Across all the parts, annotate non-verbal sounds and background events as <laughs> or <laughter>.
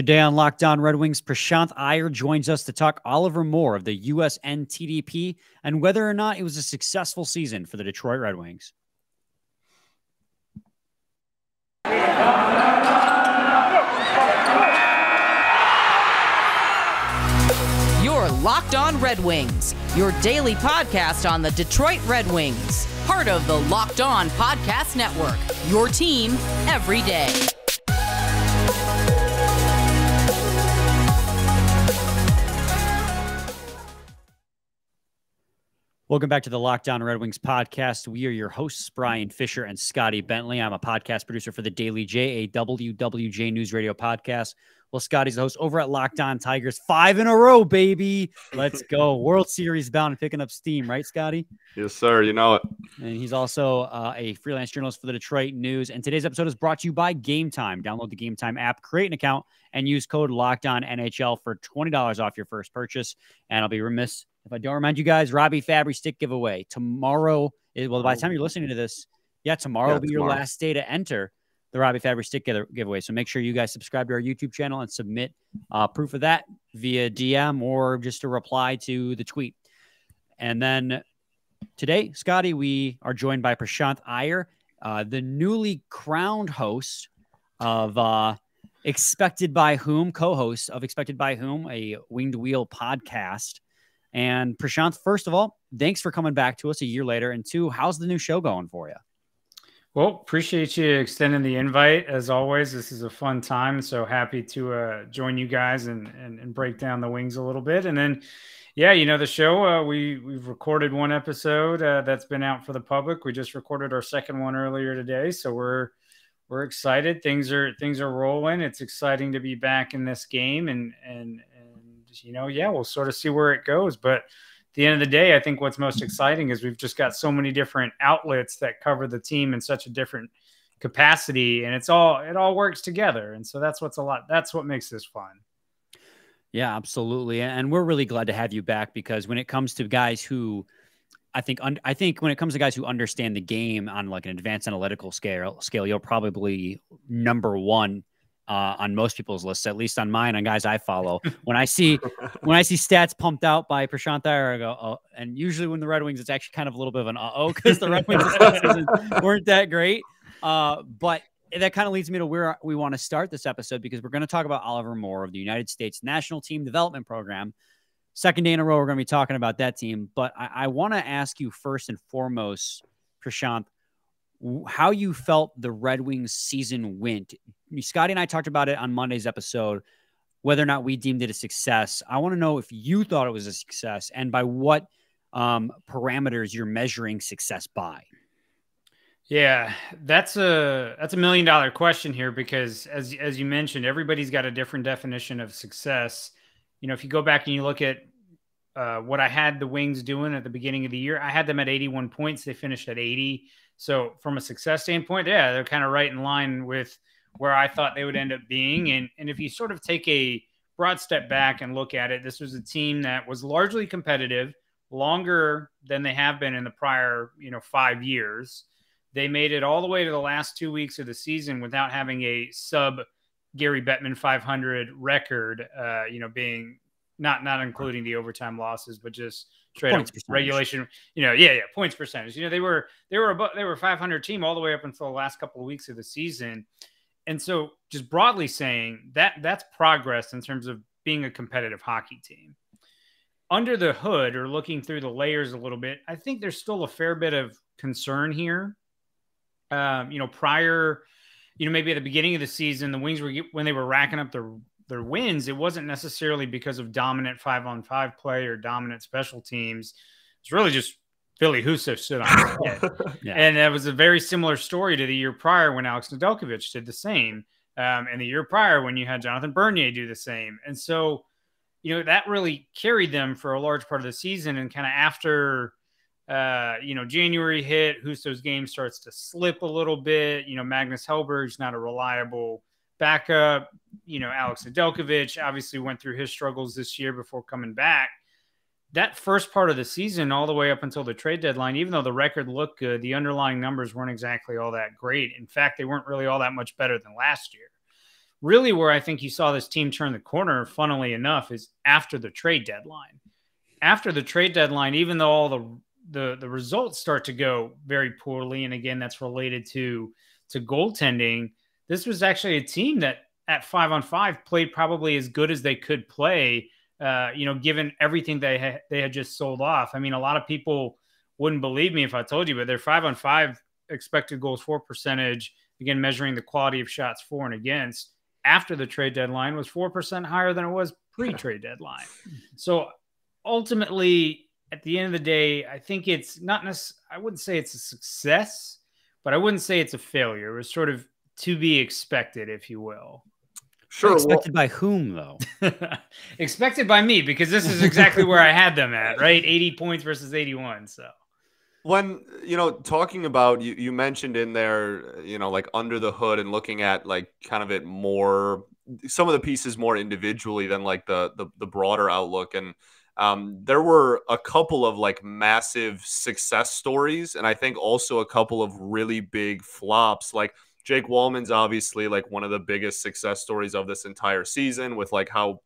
Today on Locked On Red Wings, Prashanth Iyer joins us to talk Oliver Moore of the USNTDP and whether or not it was a successful season for the Detroit Red Wings. Your Locked On Red Wings, your daily podcast on the Detroit Red Wings, part of the Locked On Podcast Network, your team every day. Welcome back to the Locked On Red Wings podcast. We are your hosts, Brian Fisher and Scotty Bentley. I'm a podcast producer for the Daily J, a WWJ News Radio podcast. Well, Scotty's the host over at Locked On Tigers. Five in a row, baby. Let's go. <laughs> World Series bound and picking up steam, right, Scotty? Yes, sir. You know it. And he's also uh, a freelance journalist for the Detroit News. And today's episode is brought to you by Gametime. Download the Gametime app, create an account, and use code Locked On NHL for $20 off your first purchase. And I'll be remiss if I don't remind you guys, Robby Fabbri stick giveaway tomorrow. Is, well, by the time you're listening to this, yeah, tomorrow yeah, will be tomorrow. your last day to enter the Robby Fabbri stick giveaway. So make sure you guys subscribe to our YouTube channel and submit uh, proof of that via DM or just a reply to the tweet. And then today, Scotty, we are joined by Prashanth Iyer, uh, the newly crowned host of uh, Expected by Whom, co host of Expected by Whom, a winged wheel podcast. And Prashanth, first of all, thanks for coming back to us a year later. And two, how's the new show going for you? Well, appreciate you extending the invite. As always, this is a fun time. So happy to uh, join you guys and, and, and break down the wings a little bit. And then, yeah, you know the show. Uh, we we've recorded one episode uh, that's been out for the public. We just recorded our second one earlier today, so we're we're excited. Things are things are rolling. It's exciting to be back in this game, and and you know, yeah, we'll sort of see where it goes. But at the end of the day, I think what's most mm-hmm. exciting is we've just got so many different outlets that cover the team in such a different capacity, and it's all it all works together. And so that's what's a lot. That's what makes this fun. Yeah, absolutely. And we're really glad to have you back because when it comes to guys who I think un- I think when it comes to guys who understand the game on like an advanced analytical scale scale, you're probably number one uh, on most people's lists, at least on mine, on guys I follow. <laughs> when I see when I see stats pumped out by Prashanth Iyer, I go, oh, and usually when the Red Wings, it's actually kind of a little bit of an uh oh because <laughs> the Red Wings weren't that great. Uh, but that kind of leads me to where we want to start this episode because we're going to talk about Oliver Moore of the United States National Team Development Program. Second day in a row, we're going to be talking about that team. But I, I want to ask you first and foremost, Prashanth, how you felt the Red Wings season went. Scotty and I talked about it on Monday's episode, whether or not we deemed it a success. I want to know if you thought it was a success and by what um, parameters you're measuring success by. Yeah, that's a that's a million dollar question here because as as you mentioned, everybody's got a different definition of success. You know, if you go back and you look at uh, what I had the Wings doing at the beginning of the year, I had them at 81 points. They finished at 80. So from a success standpoint, yeah, they're kind of right in line with where I thought they would end up being. And and if you sort of take a broad step back and look at it, this was a team that was largely competitive, longer than they have been in the prior, you know, five years. They made it all the way to the last two weeks of the season without having a sub Gary Bettman 500 record, uh, you know, being not not including the overtime losses, but just straight points up percentage. regulation. You know, yeah, yeah, points percentage. You know, they were they were about they were 500 team all the way up until the last couple of weeks of the season, and so just broadly saying that that's progress in terms of being a competitive hockey team. Under the hood or looking through the layers a little bit, I think there's still a fair bit of concern here. Um, you know, prior, you know, maybe at the beginning of the season, the Wings were when they were racking up their their wins, it wasn't necessarily because of dominant five on five play or dominant special teams. It's really just Ville Husso stood on his head. <laughs> yeah. And that was a very similar story to the year prior when Alex Nedeljkovic did the same. Um, and the year prior when you had Jonathan Bernier do the same. And so, you know, that really carried them for a large part of the season. And kind of after, uh, you know, January hit, Husso's game starts to slip a little bit. You know, Magnus Hellberg's not a reliable backup. You know, Alex Nedeljkovic obviously went through his struggles this year before coming back. That first part of the season, all the way up until the trade deadline, even though the record looked good, the underlying numbers weren't exactly all that great. In fact, they weren't really all that much better than last year. really where I think you saw this team turn the corner, funnily enough, is after the trade deadline. After the trade deadline, even though all the the the results start to go very poorly, and again, that's related to to goaltending. This was actually a team that at five on five played probably as good as they could play. Uh, you know, given everything they ha- they had just sold off. I mean, a lot of people wouldn't believe me if I told you, but their five on five expected goals for percentage, again measuring the quality of shots for and against after the trade deadline was 4% higher than it was pre-trade deadline. So ultimately at the end of the day, I think it's not necessarily, I wouldn't say it's a success, but I wouldn't say it's a failure. It was sort of to be expected, if you will. Sure. Expected well, by whom, though? <laughs> expected by me, because this is exactly where I had them at, right? 80 points versus 81. So when you know talking about you, you mentioned in there you know like under the hood and looking at like kind of it more some of the pieces more individually than like the the, the broader outlook and um, there were a couple of like massive success stories and i think also a couple of really big flops like jake Walman's obviously like one of the biggest success stories of this entire season with like how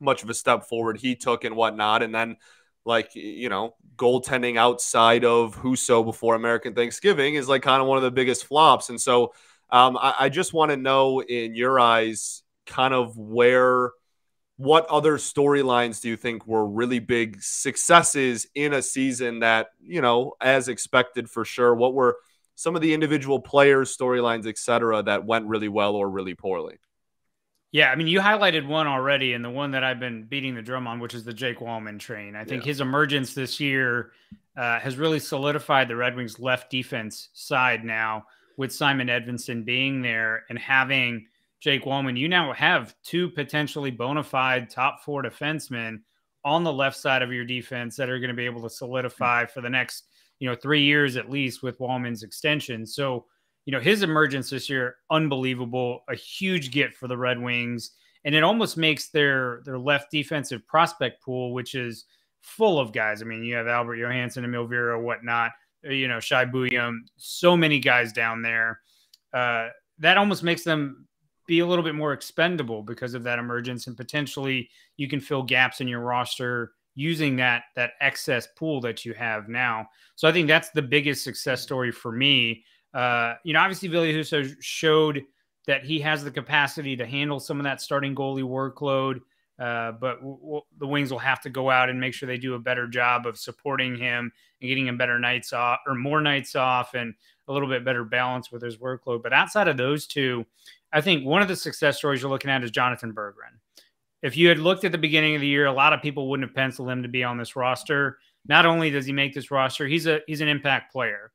much of a step forward he took and whatnot and then like you know goaltending outside of Husso before American Thanksgiving is like kind of one of the biggest flops. And so um, I, I just want to know in your eyes, kind of where, what other storylines do you think were really big successes in a season that, you know, as expected for sure? What were some of the individual players, storylines, et cetera, that went really well or really poorly? Yeah, I mean, you highlighted one already, and the one that I've been beating the drum on, which is the Jake Walman train. I think yeah. his emergence this year uh, has really solidified the Red Wings' left defense side now with Simon Edvinsson being there and having Jake Walman. You now have two potentially bona fide top four defensemen on the left side of your defense that are going to be able to solidify for the next, you know, three years at least with Walman's extension. So, you know, his emergence this year, unbelievable, a huge get for the Red Wings. And it almost makes their their left defensive prospect pool, which is full of guys. I mean, you have Albert Johansson, and Vera, whatnot, uh, you know, Shai so many guys down there. Uh, that almost makes them be a little bit more expendable because of that emergence, and potentially you can fill gaps in your roster using that that excess pool that you have now. So I think that's the biggest success story for me. Uh, you know, obviously, Ville Husso showed that he has the capacity to handle some of that starting goalie workload. Uh, but the Wings will have to go out and make sure they do a better job of supporting him and getting him better nights off or more nights off and a little bit better balance with his workload. But outside of those two, I think one of the success stories you're looking at is Jonathan Berggren. If you had looked at the beginning of the year, a lot of people wouldn't have penciled him to be on this roster. Not only does he make this roster, he's a he's an impact player.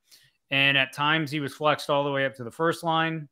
And at times he was flexed all the way up to the first line,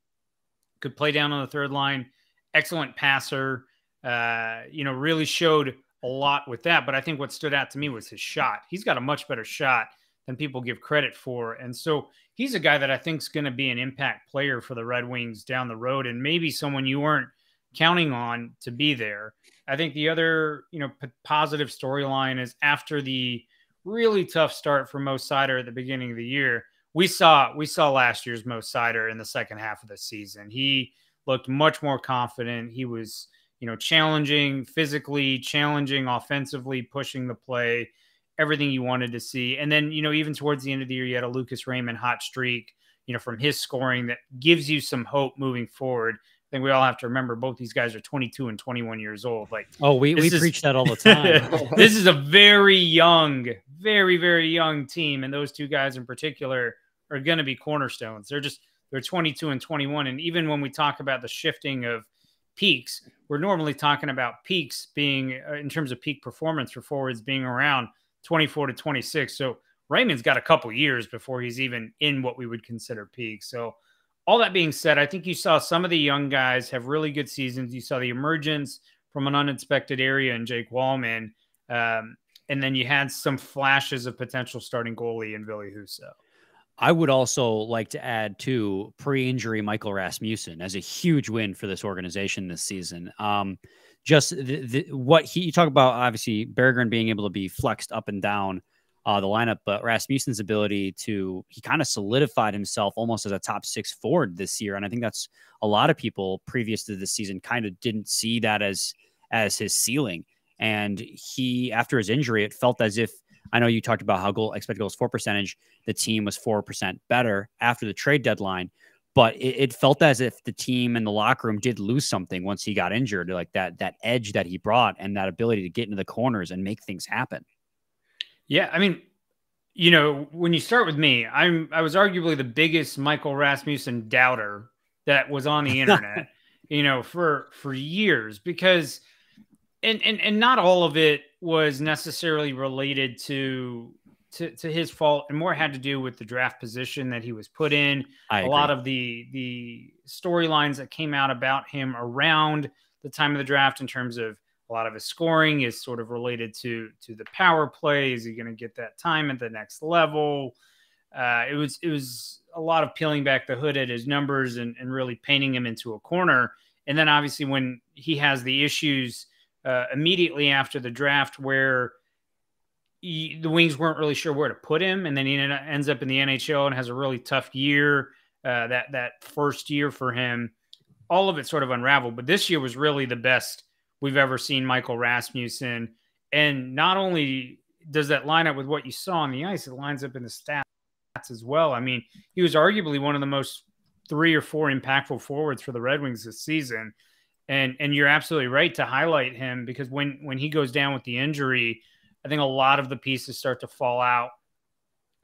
could play down on the third line, excellent passer, uh, you know, really showed a lot with that. But I think what stood out to me was his shot. He's got a much better shot than people give credit for. And so he's a guy that I think is going to be an impact player for the Red Wings down the road and maybe someone you weren't counting on to be there. I think the other, you know, p- positive storyline is after the really tough start for Mo Seider at the beginning of the year, we saw we saw last year's Mo Seider in the second half of the season. He looked much more confident. He was, you know, challenging physically, challenging offensively, pushing the play, everything you wanted to see. And then, you know, even towards the end of the year, you had a Lucas Raymond hot streak, you know, from his scoring that gives you some hope moving forward. Think we all have to remember both these guys are 22 and 21 years old. Like, oh, we, we is, preach that all the time. <laughs> this is a very young, very, very young team. And those two guys in particular are going to be cornerstones. They're just they're 22 and 21 and even when we talk about the shifting of peaks, we're normally talking about peaks being uh, in terms of peak performance for forwards being around 24 to 26. So Raymond's got a couple years before he's even in what we would consider peak. So all that being said, I think you saw some of the young guys have really good seasons. You saw the emergence from an uninspected area in Jake Walman. Um, and then you had some flashes of potential starting goalie in Ville Husso. I would also like to add to pre-injury Michael Rasmussen as a huge win for this organization this season. Um, just the, the, what he you talk about, obviously Berggren being able to be flexed up and down. Uh, the lineup, but Rasmussen's ability to he kind of solidified himself almost as a top six forward this year, and I think that's a lot of people previous to this season kind of didn't see that as as his ceiling. And he, after his injury, it felt as if I know you talked about how goal expected goals for percentage, the team was four percent better after the trade deadline, but it, it, felt as if the team and the locker room did lose something once he got injured, like that that edge that he brought and that ability to get into the corners and make things happen. Yeah, I mean, you know, when you start with me, I'm I was arguably the biggest Michael Rasmussen doubter that was on the <laughs> internet, you know, for for years because and and and not all of it was necessarily related to to, to his fault and more had to do with the draft position that he was put in. I a agree. lot of the the storylines that came out about him around the time of the draft in terms of a lot of his scoring is sort of related to to the power play. Is he going to get that time at the next level? Uh, it was it was a lot of peeling back the hood at his numbers and, and really painting him into a corner. And then obviously when he has the issues uh, immediately after the draft where he, the Wings weren't really sure where to put him, and then he ends up in the NHL and has a really tough year. Uh, that that first year for him, all of it sort of unraveled. But this year was really the best we've ever seen Michael Rasmussen. And not only does that line up with what you saw on the ice, it lines up in the stats as well. I mean, he was arguably one of the most three or four impactful forwards for the Red Wings this season. And and you're absolutely right to highlight him because when when he goes down with the injury, I think a lot of the pieces start to fall out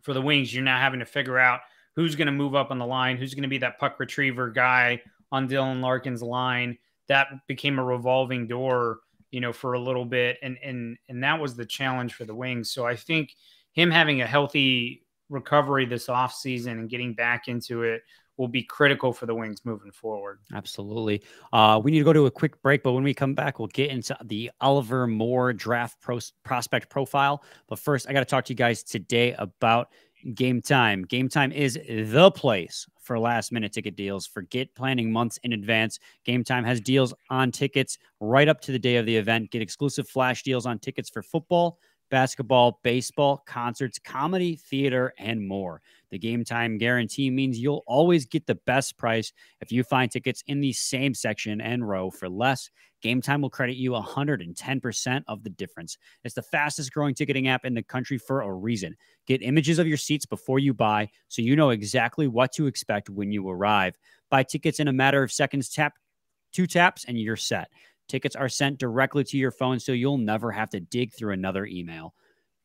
for the Wings. You're now having to figure out who's going to move up on the line, who's going to be that puck retriever guy on Dylan Larkin's line that became a revolving door, you know, for a little bit, and and and that was the challenge for the Wings. So I think him having a healthy recovery this offseason and getting back into it will be critical for the Wings moving forward. Absolutely. Uh, we need to go to a quick break, but when we come back, we'll get into the Oliver Moore draft pros- prospect profile. But first, I got to talk to you guys today about Gametime. Game Time is the place for last minute ticket deals. Forget planning months in advance. Gametime has deals on tickets right up to the day of the event. Get exclusive flash deals on tickets for football, basketball, baseball, concerts, comedy, theater, and more. The game time guarantee means you'll always get the best price if you find tickets in the same section and row for less. Gametime will credit you 110% of the difference. It's the fastest growing ticketing app in the country for a reason. Get images of your seats before you buy so you know exactly what to expect when you arrive. Buy tickets in a matter of seconds, tap two taps, and you're set. Tickets are sent directly to your phone so you'll never have to dig through another email.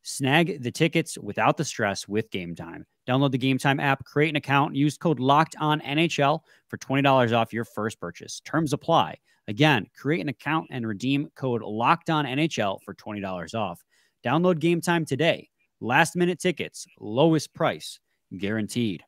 Snag the tickets without the stress with Gametime. Download the Gametime app, create an account, use code Locked On NHL for twenty dollars off your first purchase. Terms apply. Again, create an account and redeem code Locked On NHL for twenty dollars off. Download Gametime today. Last minute tickets, lowest price guaranteed.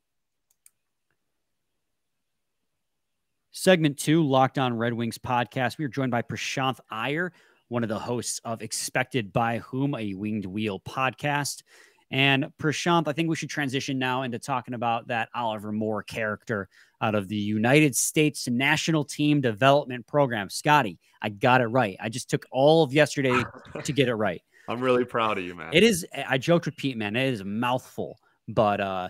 Segment two, Locked On Red Wings podcast. We are joined by Prashanth Iyer, one of the hosts of Expected by Whom, a Winged Wheel podcast. And Prashanth, I think we should transition now into talking about that Oliver Moore character out of the United States National Team Development Program. Scotty, I got it right. I just took all of yesterday to get it right. <laughs> I'm really proud of you, man. It is, I joked with Pete, man, it is a mouthful, but uh,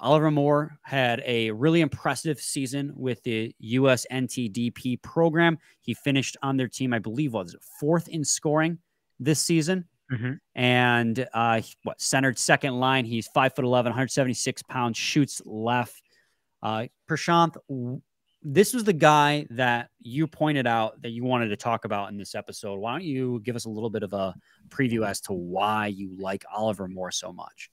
Oliver Moore had a really impressive season with the US NTDP program. He finished on their team, I believe, was fourth in scoring this season. Mm-hmm. And uh, what centered second line? He's five foot 11, 176 pounds, shoots left. Uh, Prashanth, this was the guy that you pointed out that you wanted to talk about in this episode. Why don't you give us a little bit of a preview as to why you like Oliver Moore so much?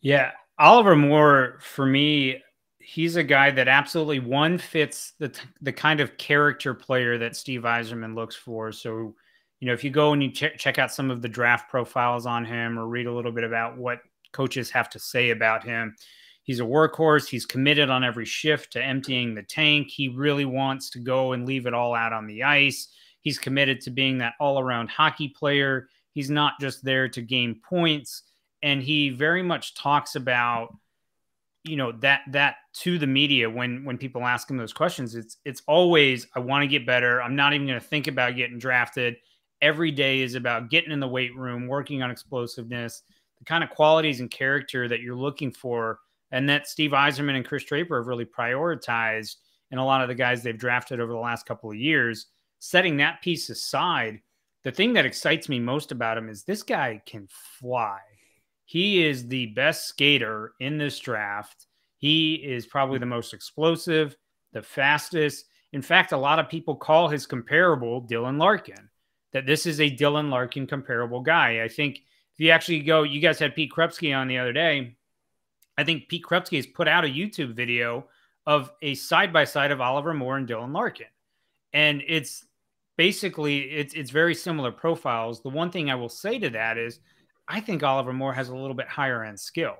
Yeah, Oliver Moore, for me, he's a guy that absolutely one fits the the kind of character player that Steve Yzerman looks for. So, you know, if you go and you ch- check out some of the draft profiles on him or read a little bit about what coaches have to say about him, he's a workhorse. He's committed on every shift to emptying the tank. He really wants to go and leave it all out on the ice. He's committed to being that all around hockey player. He's not just there to gain points and he very much talks about you know that that to the media when when people ask him those questions it's it's always i want to get better i'm not even going to think about getting drafted every day is about getting in the weight room working on explosiveness the kind of qualities and character that you're looking for, and that Steve Yzerman and Chris Draper have really prioritized in a lot of the guys they've drafted over the last couple of years. Setting that piece aside, the thing that excites me most about him is this guy can fly. He is the best skater in this draft. He is probably the most explosive, the fastest. In fact, a lot of people call his comparable Dylan Larkin, that this is a Dylan Larkin comparable guy. I think if you actually go, you guys had Pete Krupski on the other day. I think Pete Krupski has put out a YouTube video of a side by side of Oliver Moore and Dylan Larkin. And it's basically it's it's very similar profiles. The one thing I will say to that is I think Oliver Moore has a little bit higher end skill.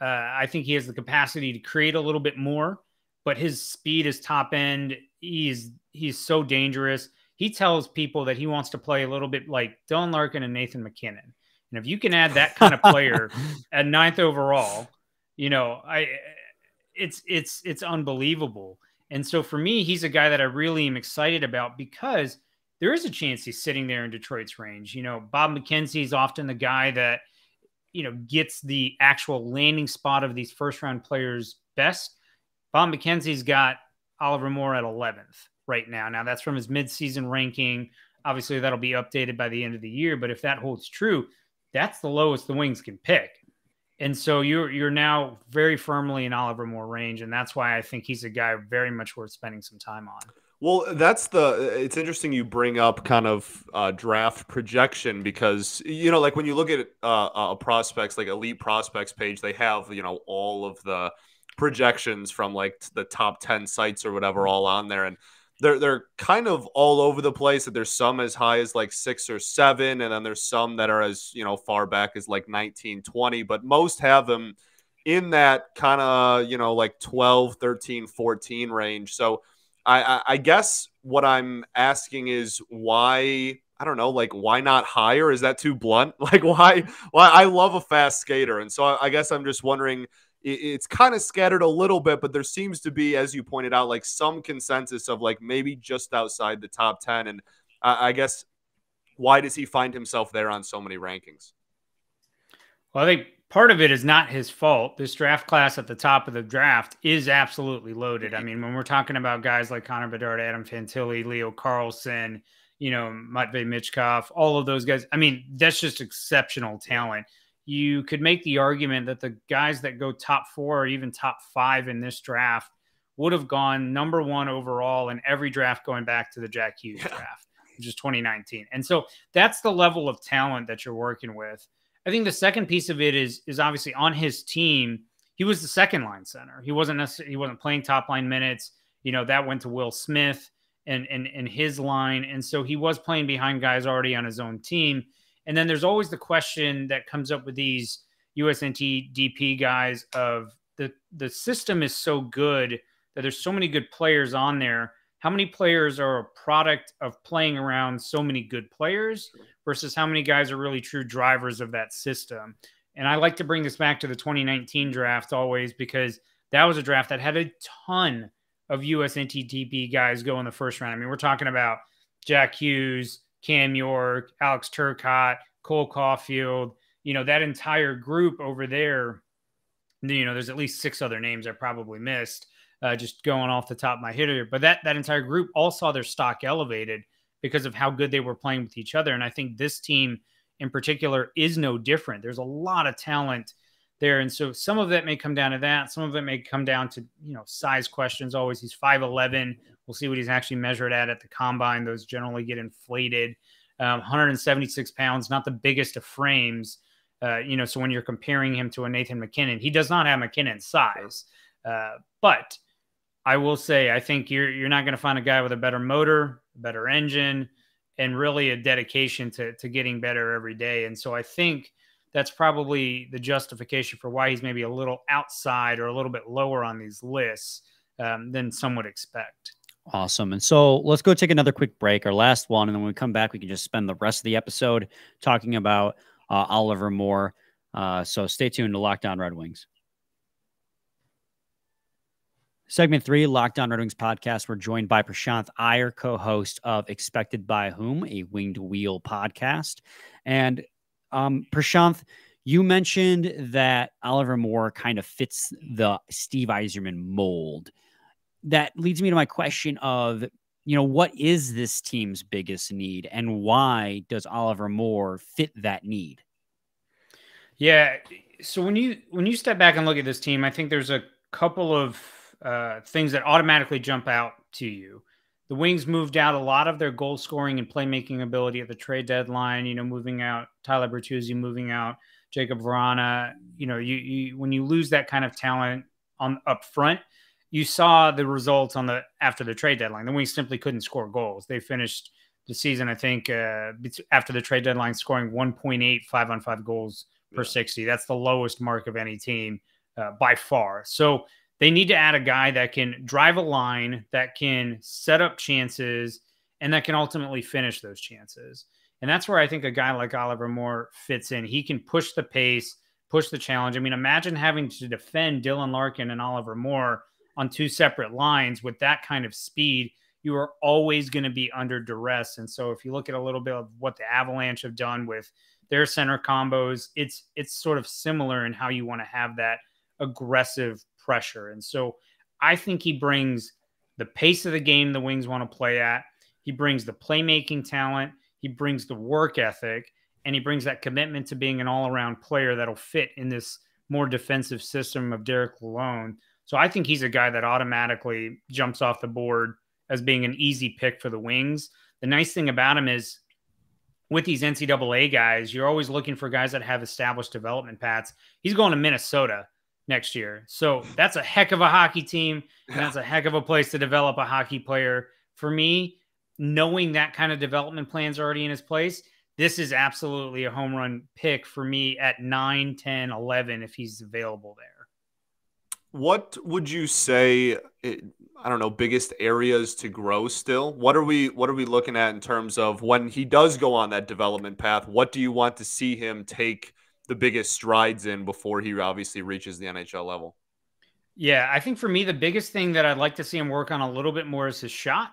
Uh, I think he has the capacity to create a little bit more, but his speed is top end. He's he's so dangerous. He tells people that he wants to play a little bit like Dylan Larkin and Nathan MacKinnon. And if you can add that kind of player <laughs> at ninth overall, you know, I it's it's it's unbelievable. And so for me, he's a guy that I really am excited about because there is a chance he's sitting there in Detroit's range. You know, Bob McKenzie is often the guy that, you know, gets the actual landing spot of these first round players best. Bob McKenzie's got Oliver Moore at 11th right now. Now that's from his midseason ranking. Obviously, that'll be updated by the end of the year. But if that holds true, that's the lowest the Wings can pick. And so you're you're now very firmly in Oliver Moore range, and that's why I think he's a guy very much worth spending some time on. Well, that's the. It's interesting you bring up kind of uh, draft projection because you know, like when you look at uh, uh, prospects, like elite prospects page, they have you know all of the projections from like the top ten sites or whatever all on there, and they're they're kind of all over the place. That there's some as high as like six or seven, and then there's some that are as you know far back as like 19, 20, but most have them in that kind of you know like 12, 13, 14 range. So I, I guess what I'm asking is why I don't know, like why not higher? Is that too blunt? <laughs> Like why? Why I love a fast skater, and so I, I guess I'm just wondering. it's kind of scattered a little bit, but there seems to be, as you pointed out, like some consensus of like maybe just outside the top ten. And I guess why does he find himself there on so many rankings? Well, I think part of it is not his fault. This draft class at the top of the draft is absolutely loaded. I mean, when we're talking about guys like Connor Bedard, Adam Fantilli, Leo Carlsson, you know, Matvey Michkov, all of those guys, I mean, that's just exceptional talent. You could make the argument that the guys that go top four or even top five in this draft would have gone number one overall in every draft going back to the Jack Hughes yeah. draft, which is 2019. And so that's the level of talent that you're working with. I think the second piece of it is is obviously on his team. He was the second line center. He wasn't necessarily he wasn't playing top line minutes. You know that went to Will Smith and and and his line, and so he was playing behind guys already on his own team. And then there's always the question that comes up with these USNTDP guys of the the system is so good that there's so many good players on there. How many players are a product of playing around so many good players versus how many guys are really true drivers of that system. And I like to bring this back to the 2019 draft always because that was a draft that had a ton of USNTDP guys go in the first round. I mean, we're talking about Jack Hughes, Cam York, Alex Turcotte, Cole Caufield, you know, that entire group over there. You know, there's at least six other names I probably missed, uh, just going off the top of my head here. But that that entire group all saw their stock elevated because of how good they were playing with each other. And I think this team in particular is no different. There's a lot of talent there. And so some of that may come down to that. Some of it may come down to, you know, size questions. Always he's 5'11. We'll see what he's actually measured at at the combine. Those generally get inflated. Um, 176 pounds, not the biggest of frames. Uh, you know, so when you're comparing him to a Nathan MacKinnon, he does not have MacKinnon's size. Uh, but I will say, I think you're you're not going to find a guy with a better motor, better engine, and really a dedication to, to getting better every day. And so I think that's probably the justification for why he's maybe a little outside or a little bit lower on these lists um, than some would expect. Awesome. And so let's go take another quick break, our last one. And then when we come back, we can just spend the rest of the episode talking about uh, Oliver Moore. Uh, so stay tuned to Locked On Red Wings. Segment three, Locked On Red Wings podcast. We're joined by Prashanth Iyer, co host of Expected by Whom, a winged wheel podcast. And um, Prashanth, You mentioned that Oliver Moore kind of fits the Steve Yzerman mold. That leads me to my question of, you know, what is this team's biggest need and why does Oliver Moore fit that need? Yeah. So when you when you step back and look at this team, I think there's a couple of uh, things that automatically jump out to you. The Wings moved out a lot of their goal scoring and playmaking ability at the trade deadline. You know, moving out Tyler Bertuzzi, moving out Jakub Vrana. You know, you, you when you lose that kind of talent on up front, you saw the results on the after the trade deadline. The Wings simply couldn't score goals. They finished the season, I think, uh, after the trade deadline, scoring 1.8 five on five goals per 60. That's the lowest mark of any team uh, by far. So they need to add a guy that can drive a line, that can set up chances, and that can ultimately finish those chances. And that's where I think a guy like Oliver Moore fits in. He can push the pace, push the challenge. I mean, imagine having to defend Dylan Larkin and Oliver Moore on two separate lines with that kind of speed. You are always going to be under duress. And so if you look at a little bit of what the Avalanche have done with their center combos, it's it's sort of similar in how you want to have that aggressive pressure. And so I think he brings the pace of the game the Wings want to play at. He brings the playmaking talent. He brings the work ethic. And he brings that commitment to being an all around player that'll fit in this more defensive system of Derek Lalonde. So I think he's a guy that automatically jumps off the board as being an easy pick for the Wings. The nice thing about him is with these NCAA guys, you're always looking for guys that have established development paths. He's going to Minnesota next year. So that's a heck of a hockey team. And that's a heck of a place to develop a hockey player. For me, knowing that kind of development plans already in his place, this is absolutely a home run pick for me at 9, 10, 11 if he's available there. What would you say eh, I don't know biggest areas to grow still? What are we what are we looking at in terms of when he does go on that development path? What do you want to see him take the biggest strides in before he obviously reaches the NHL level? Yeah, I think for me, the biggest thing that I'd like to see him work on a little bit more is his shot.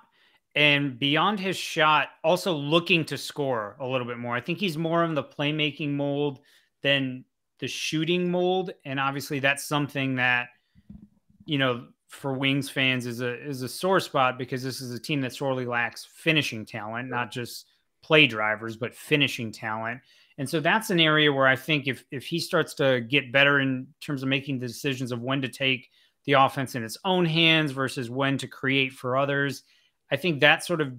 And beyond his shot, also looking to score a little bit more. I think he's more in the playmaking mold than the shooting mold. And obviously, that's something that, you know, for Wings fans is a is a sore spot because this is a team that sorely lacks finishing talent, not just play drivers, but finishing talent. And so that's an area where I think if if he starts to get better in terms of making the decisions of when to take the offense in its own hands versus when to create for others, I think that sort of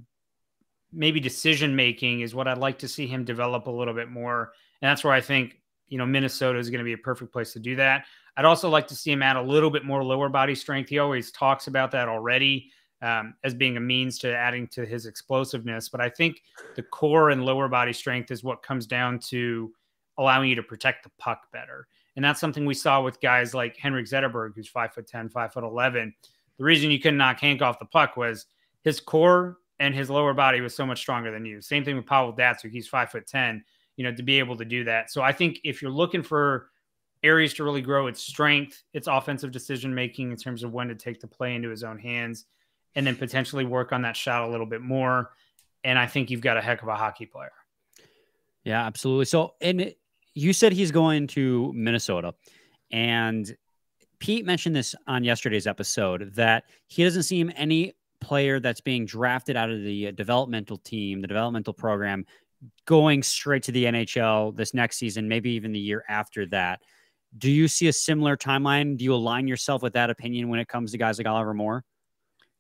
maybe decision making is what I'd like to see him develop a little bit more. And that's where I think, you know, Minnesota is going to be a perfect place to do that. I'd also like to see him add a little bit more lower body strength. He always talks about that already um, as being a means to adding to his explosiveness. But I think the core and lower body strength is what comes down to allowing you to protect the puck better. And that's something we saw with guys like Henrik Zetterberg, who's five foot 10, five foot 11. The reason you couldn't knock Hank off the puck was his core and his lower body was so much stronger than you. Same thing with Pavel Datsyuk. He's five foot 10, you know, to be able to do that. So I think if you're looking for areas to really grow its strength, its offensive decision making in terms of when to take the play into his own hands, and then potentially work on that shot a little bit more. And I think you've got a heck of a hockey player. Yeah, absolutely. So, and you said he's going to Minnesota, and Pete mentioned this on yesterday's episode that he doesn't seem any player that's being drafted out of the developmental team, the developmental program, going straight to the NHL this next season, maybe even the year after that. Do you see a similar timeline? Do you align yourself with that opinion when it comes to guys like Oliver Moore?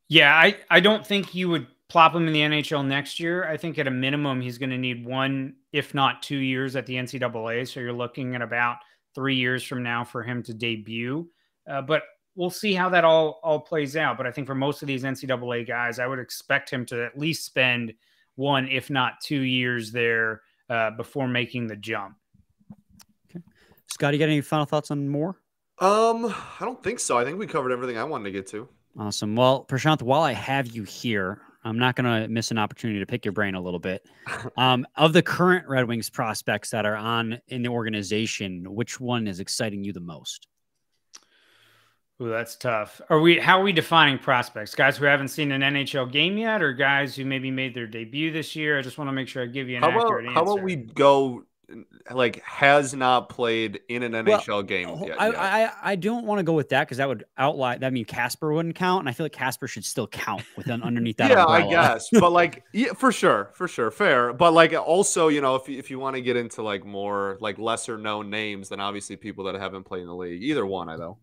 Yeah, I, I don't think you would plop him in the NHL next year. I think at a minimum, he's going to need one, if not two years at the NCAA. So you're looking at about three years from now for him to debut. Uh, but we'll see how that all all plays out. But I think for most of these NCAA guys, I would expect him to at least spend one, if not two years there uh, before making the jump. Okay, Scott, you got any final thoughts on Moore? Um, I don't think so. I think we covered everything I wanted to get to. Awesome. Well, Prashanth, while I have you here, I'm not going to miss an opportunity to pick your brain a little bit. <laughs> Um, of the current Red Wings prospects that are on in the organization, which one is exciting you the most? Ooh, that's tough. Are we? How are we defining prospects? Guys who haven't seen an NHL game yet, or guys who maybe made their debut this year? I just want to make sure I give you an how accurate about, answer. How about we go like has not played in an NHL well, game. Yet, I, I, I don't want to go with that because that would outline that mean Kasper wouldn't count, and I feel like Kasper should still count within underneath that. yeah, umbrella. I guess, but like yeah, for sure, for sure, fair. But like also, you know, if if you want to get into like more like lesser known names, then obviously people that haven't played in the league, either one, I though.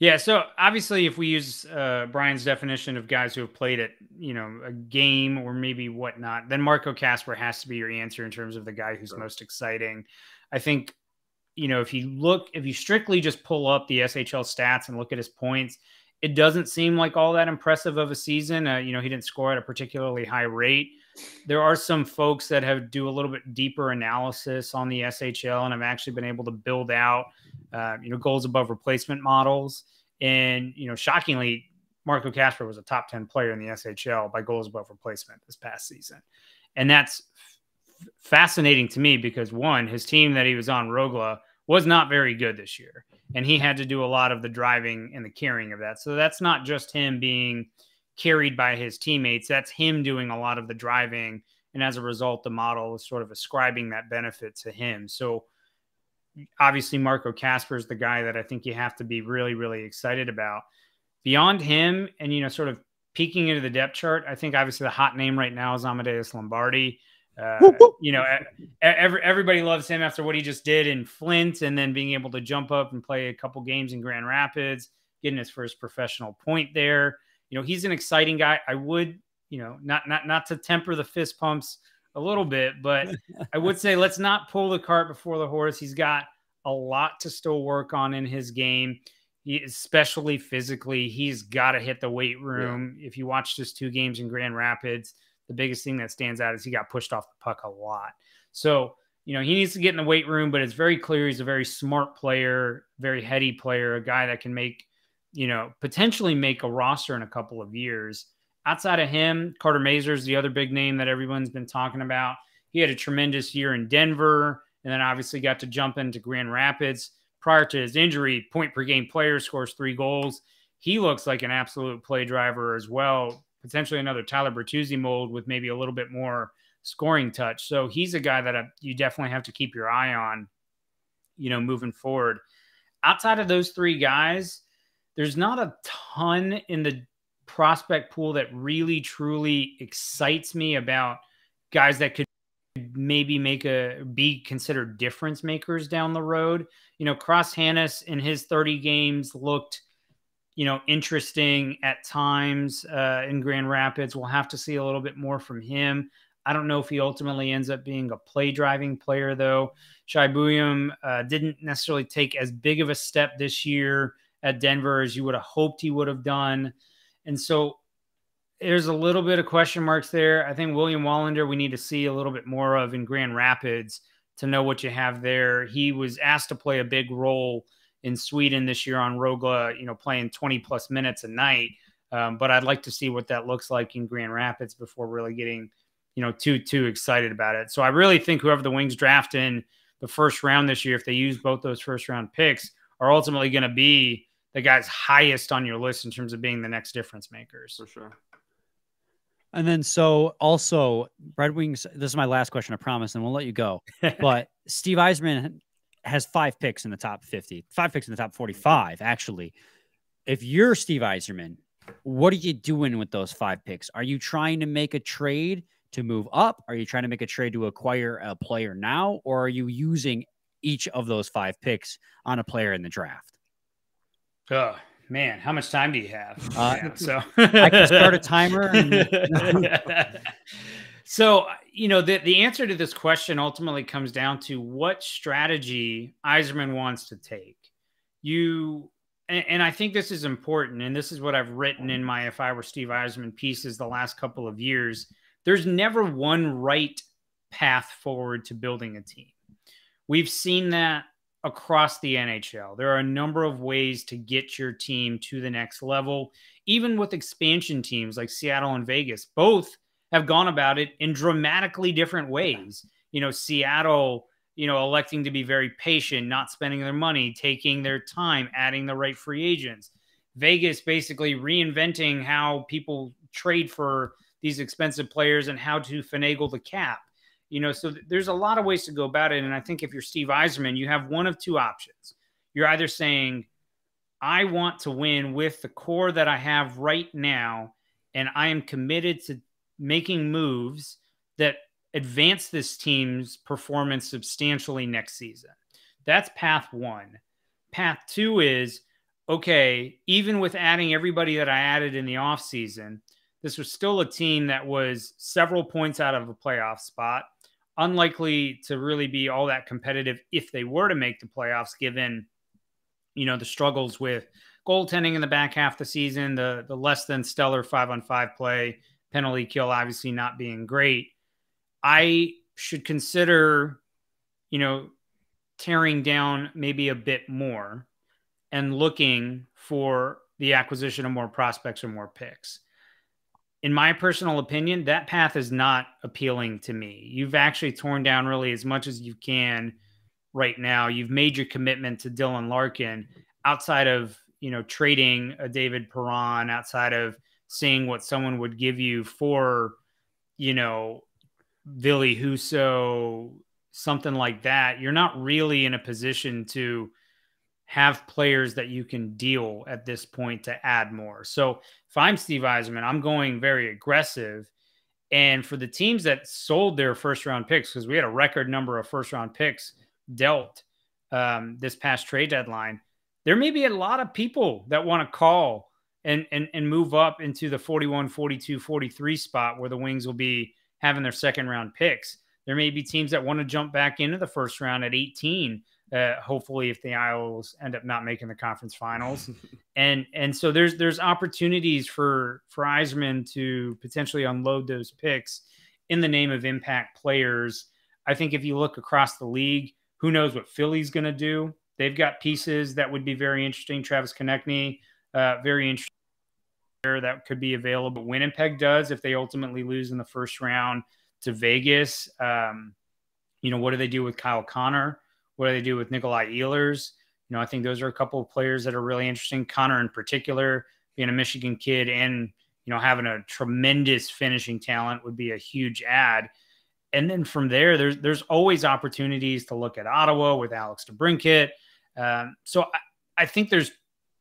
Yeah, so obviously, if we use uh, Brian's definition of guys who have played it, you know, a game or maybe whatnot, then Marco Kasper has to be your answer in terms of the guy who's most exciting. I think, you know, if you look, if you strictly just pull up the SHL stats and look at his points, it doesn't seem like all that impressive of a season. Uh, you know, he didn't score at a particularly high rate. There are some folks that have do a little bit deeper analysis on the SHL and I've actually been able to build out uh, you know, goals above replacement models. And, you know, shockingly, Marco Kasper was a top 10 player in the SHL by goals above replacement this past season. And that's fascinating to me because one, his team that he was on, Rögle, was not very good this year. And he had to do a lot of the driving and the carrying of that. So that's not just him being carried by his teammates, that's him doing a lot of the driving. And as a result, the model is sort of ascribing that benefit to him. So obviously Marco Kasper is the guy that I think you have to be really, really excited about. Beyond him, and you know, sort of peeking into the depth chart, I think obviously the hot name right now is Amadeus Lombardi. Uh, <laughs> you know, every, everybody loves him after what he just did in Flint, and then being able to jump up and play a couple games in Grand Rapids, getting his first professional point there. You know, he's an exciting guy. I would, you know, not not not to temper the fist pumps a little bit, but I would say let's not pull the cart before the horse. He's got a lot to still work on in his game, he, especially physically. He's got to hit the weight room. Yeah. If you watch just two games in Grand Rapids, the biggest thing that stands out is he got pushed off the puck a lot. So, you know, he needs to get in the weight room, but it's very clear he's a very smart player, very heady player, a guy that can make, you know, potentially make a roster in a couple of years outside of him, Carter Mazur is the other big name that everyone's been talking about. He had a tremendous year in Denver and then obviously got to jump into Grand Rapids. Prior to his injury, point per game player scores three goals. He looks like an absolute play driver as well, potentially another Tyler Bertuzzi mold with maybe a little bit more scoring touch. So he's a guy that uh, you definitely have to keep your eye on, you know, moving forward. Outside of those three guys, there's not a ton in the prospect pool that really truly excites me about guys that could maybe make a be considered difference makers down the road. You know, Cross Hanas in his 30 games looked, you know, interesting at times uh, in Grand Rapids. We'll have to see a little bit more from him. I don't know if he ultimately ends up being a play driving player, though. Shai Buium uh, didn't necessarily take as big of a step this year at Denver as you would have hoped he would have done. And so there's a little bit of question marks there. I think William Wallinder, we need to see a little bit more of in Grand Rapids to know what you have there. He was asked to play a big role in Sweden this year on Rögle, you know, playing 20 plus minutes a night. Um, but I'd like to see what that looks like in Grand Rapids before really getting, you know, too too excited about it. So I really think whoever the Wings draft in the first round this year, if they use both those first round picks, are ultimately going to be the guys highest on your list in terms of being the next difference makers. For sure. And then so also Red Wings. This is my last question, I promise, and we'll let you go. <laughs> but Steve Yzerman has five picks in the top 50, five picks in the top 45, actually. If you're Steve Yzerman, what are you doing with those five picks? Are you trying to make a trade to move up? Are you trying to make a trade to acquire a player now? Or are you using each of those five picks on a player in the draft? Oh man, how much time do you have? Uh, yeah, <laughs> so I can start a timer. And... <laughs> <laughs> so you know the the answer to this question ultimately comes down to what strategy Yzerman wants to take. You and, and I think this is important, and this is what I've written in my "If I Were Steve Yzerman" pieces the last couple of years. There's never one right path forward to building a team. We've seen that across the NHL. There are a number of ways to get your team to the next level, even with expansion teams like Seattle and Vegas. Both have gone about it in dramatically different ways. You know, Seattle, you know, electing to be very patient, not spending their money, taking their time, adding the right free agents. Vegas basically reinventing how people trade for these expensive players and how to finagle the cap You know, so th- there's a lot of ways to go about it. And I think if you're Steve Yzerman, you have one of two options. You're either saying, I want to win with the core that I have right now, and I am committed to making moves that advance this team's performance substantially next season. That's path one. Path two is okay, even with adding everybody that I added in the offseason, this was still a team that was several points out of a playoff spot, unlikely to really be all that competitive if they were to make the playoffs, given you know the struggles with goaltending in the back half of the season, the the less than stellar five on five play, penalty kill obviously not being great. I should consider, you know, tearing down maybe a bit more and looking for the acquisition of more prospects or more picks. In my personal opinion, that path is not appealing to me. You've actually torn down really as much as you can right now. You've made your commitment to Dylan Larkin outside of, you know, trading a David Perron, outside of seeing what someone would give you for, you know, Ville Husso, something like that. You're not really in a position to have players that you can deal at this point to add more. So if I'm Steve Yzerman, I'm going very aggressive. And for the teams that sold their first round picks, because we had a record number of first round picks dealt um, this past trade deadline, there may be a lot of people that want to call and, and, and move up into the 41, 42, 43 spot where the Wings will be having their second round picks. There may be teams that want to jump back into the first round at 18 uh, hopefully, if the Isles end up not making the conference finals, <laughs> and and so there's there's opportunities for for Yzerman to potentially unload those picks in the name of impact players. I think if you look across the league, who knows what Philly's going to do? They've got pieces that would be very interesting. Travis Konecny, uh, very interesting that could be available. Winnipeg does if they ultimately lose in the first round to Vegas. Um, you know, what do they do with Kyle Connor? What do they do with Nikolai Ehlers? You know, I think those are a couple of players that are really interesting. Connor, in particular, being a Michigan kid and you know having a tremendous finishing talent would be a huge add. And then from there, there's there's always opportunities to look at Ottawa with Alex DeBrincat. Um, so I, I think there's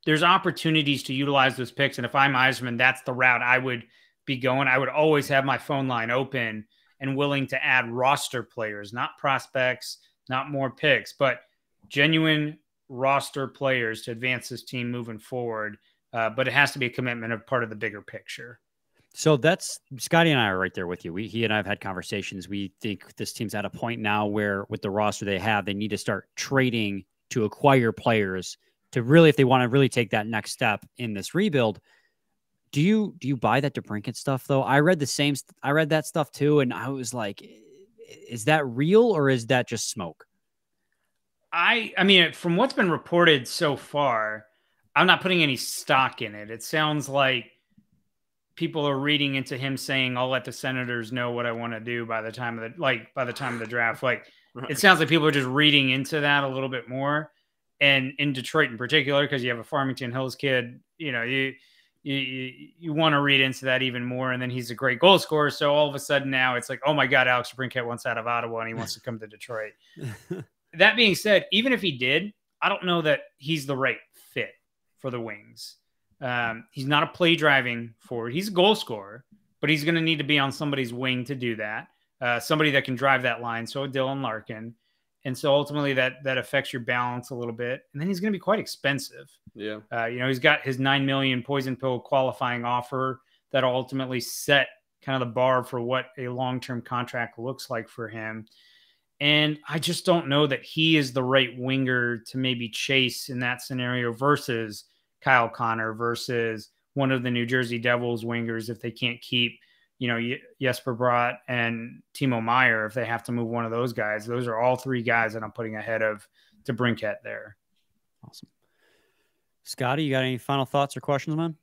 there's opportunities to utilize those picks. And if I'm Yzerman, that's the route I would be going. I would always have my phone line open and willing to add roster players, not prospects, not more picks, but genuine roster players to advance this team moving forward. Uh, but it has to be a commitment of part of the bigger picture. So that's Scotty and I are right there with you. We, he and I have had conversations. We think this team's at a point now where, with the roster they have, they need to start trading to acquire players to really, if they want to really take that next step in this rebuild. Do you do you buy that DeBrincat stuff though? I read the same. I read that stuff too, and I was like, is that real or is that just smoke? I I mean, from what's been reported so far, I'm not putting any stock in it. It sounds like people are reading into him saying, "I'll let the Senators know what I want to do by the time of the like by the time of the draft." Like <laughs> right. it sounds like people are just reading into that a little bit more. And in Detroit, in particular, because you have a Farmington Hills kid, you know you you, you, you want to read into that even more. And then he's a great goal scorer. So all of a sudden now it's like, oh my God, Alex DeBrincat wants out of Ottawa and he wants to come to Detroit. <laughs> that being said, even if he did, I don't know that he's the right fit for the Wings. Um, he's not a play driving forward. He's a goal scorer, but he's going to need to be on somebody's wing to do that. Uh, somebody that can drive that line. So Dylan Larkin and so ultimately that that affects your balance a little bit. And then he's going to be quite expensive. Yeah. Uh, you know he's got his 9 million poison pill qualifying offer that ultimately set kind of the bar for what a long-term contract looks like for him. And i just don't know that he is the right winger to maybe chase in that scenario versus kyle connor versus one of the new jersey devils wingers if they can't keep you know, Jesper Bratt and Timo Meier, if they have to move one of those guys, those are all three guys that I'm putting ahead of DeBrincat there. Awesome. Scotty, you got any final thoughts or questions, man?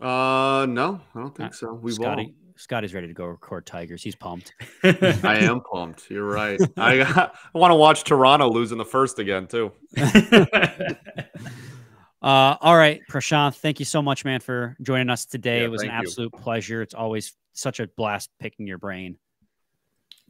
Uh, no, I don't think so. We Scotty, won't. Scotty's ready to go record Tigers. He's pumped. <laughs> I am pumped. You're right. I <laughs> I want to watch Toronto lose in the first again too. <laughs> Uh, all right, Prashanth, thank you so much, man, for joining us today. Yeah, it was an absolute you. pleasure. It's always such a blast picking your brain.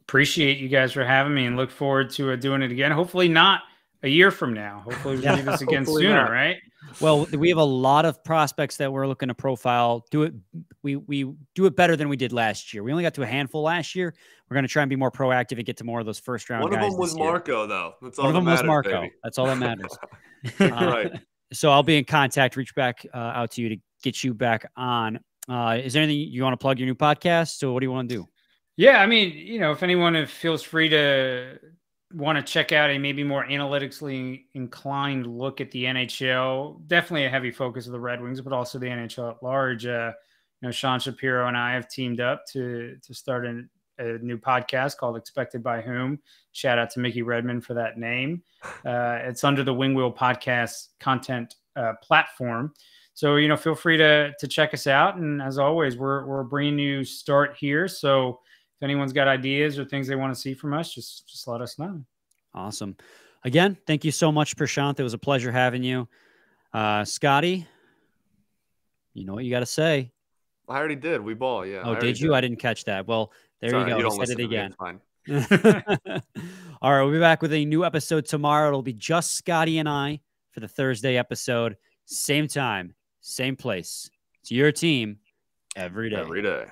appreciate you guys for having me and look forward to uh, doing it again. Hopefully, not a year from now. Hopefully, we can do <laughs> this again sooner, not. right? Well, we have a lot of prospects that we're looking to profile. Do it. We we do it better than we did last year. We only got to a handful last year. We're going to try and be more proactive and get to more of those first round. One of them was Marco, though. That's all One of them matters, was Marco. Baby. That's all that matters. <laughs> uh, right. So I'll be in contact. Reach back uh, out to you to get you back on. Uh, is there anything you want to plug your new podcast? So what do you want to do? Yeah, I mean, you know, if anyone feels free to want to check out a maybe more analytically inclined look at the NHL, definitely a heavy focus of the Red Wings, but also the NHL at large. Uh, you know, Sean Shapiro and I have teamed up to to start a, a new podcast called Expected by Whom. Shout out to Mickey Redmond for that name. Uh, it's under the Wing Wheel Podcast content uh, platform. So you know, feel free to to check us out. And as always, we're we're a brand new start here. So if anyone's got ideas or things they want to see from us, just just let us know. Awesome. Again, thank you so much, Prashanth. It was a pleasure having you. Uh, Scotty, you know what you got to say. I already did. We ball, yeah. Oh, did you? Did. I didn't catch that. Well, there Sorry, you go. You said it again. <laughs> All right, we'll be back with a new episode tomorrow. It'll be just Scotty and I for the Thursday episode. Same time, same place. It's your team every day. Every day.